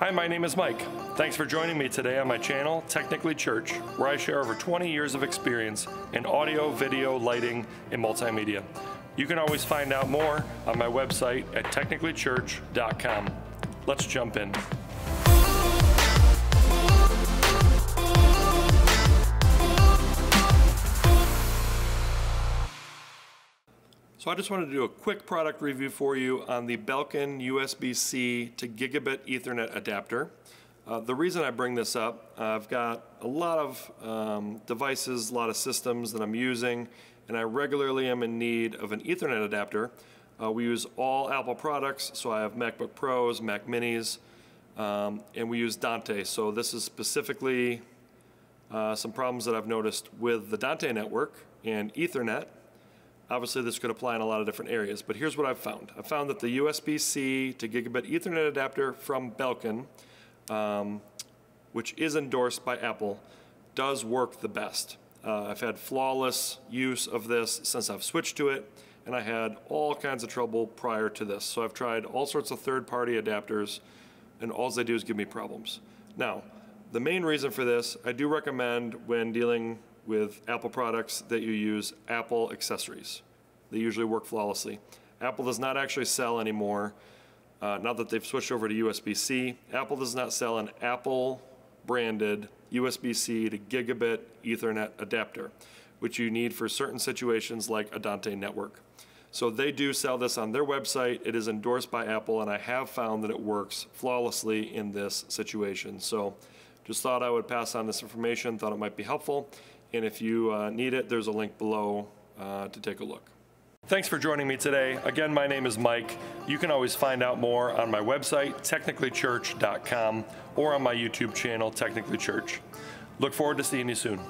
Hi, my name is Mike. Thanks for joining me today on my channel, Technically Church, where I share over 20 years of experience in audio, video, lighting, and multimedia. You can always find out more on my website at technicallychurch.com. Let's jump in. So I just wanted to do a quick product review for you on the Belkin USB-C to gigabit Ethernet adapter. Uh, the reason I bring this up, uh, I've got a lot of um, devices, a lot of systems that I'm using, and I regularly am in need of an Ethernet adapter. Uh, we use all Apple products, so I have MacBook Pros, Mac Minis, um, and we use Dante. So this is specifically uh, some problems that I've noticed with the Dante network and Ethernet. Obviously, this could apply in a lot of different areas, but here's what I've found. I found that the USB-C to gigabit Ethernet adapter from Belkin, um, which is endorsed by Apple, does work the best. Uh, I've had flawless use of this since I've switched to it, and I had all kinds of trouble prior to this. So I've tried all sorts of third-party adapters, and all they do is give me problems. Now, the main reason for this, I do recommend when dealing with Apple products that you use Apple accessories. They usually work flawlessly. Apple does not actually sell anymore, uh, now that they've switched over to USB-C. Apple does not sell an Apple branded USB-C to gigabit Ethernet adapter, which you need for certain situations like a Dante network. So they do sell this on their website. It is endorsed by Apple, and I have found that it works flawlessly in this situation. So just thought I would pass on this information, thought it might be helpful. And if you uh, need it, there's a link below uh, to take a look. Thanks for joining me today. Again, my name is Mike. You can always find out more on my website, technicallychurch.com, or on my YouTube channel, Technically Church. Look forward to seeing you soon.